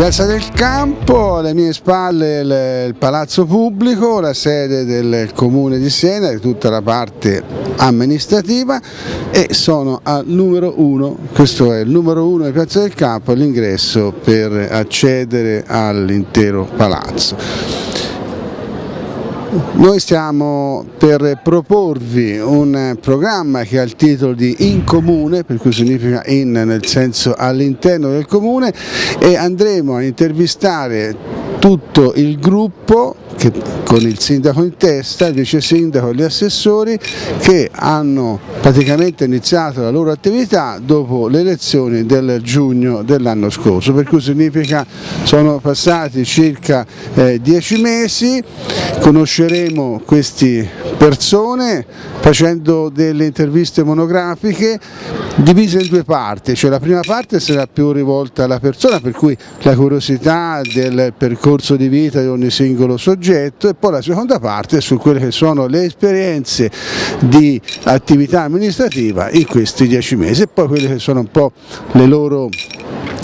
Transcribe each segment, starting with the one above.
Piazza del Campo, alle mie spalle il, il Palazzo Pubblico, la sede del Comune di Siena, tutta la parte amministrativa e sono al numero 1, questo è il numero 1 di Piazza del Campo, l'ingresso per accedere all'intero palazzo. Noi stiamo per proporvi un programma che ha il titolo di In Comune, per cui significa in nel senso all'interno del comune e andremo a intervistare tutto il gruppo che, con il sindaco in testa, il vice sindaco e gli assessori che hanno praticamente iniziato la loro attività dopo le elezioni del giugno dell'anno scorso, per cui significa sono passati circa eh, dieci mesi, conosceremo queste persone facendo delle interviste monografiche divise in due parti, cioè la prima parte sarà più rivolta alla persona per cui la curiosità del percorso di vita di ogni singolo soggetto e poi la seconda parte su quelle che sono le esperienze di attività amministrativa in questi dieci mesi e poi quelle che sono un po' le loro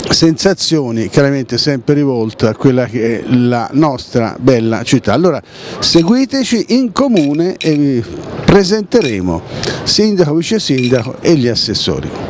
sensazioni chiaramente sempre rivolte a quella che è la nostra bella città. Allora seguiteci in comune e vi presenteremo sindaco, vice sindaco e gli assessori.